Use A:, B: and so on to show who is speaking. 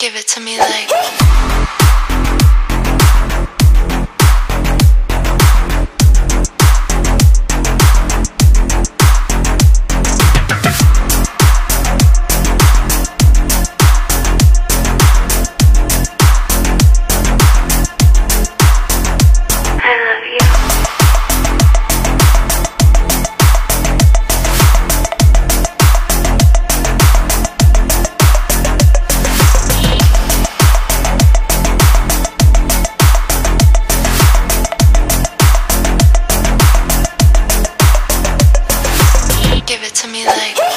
A: Give it to me like. me like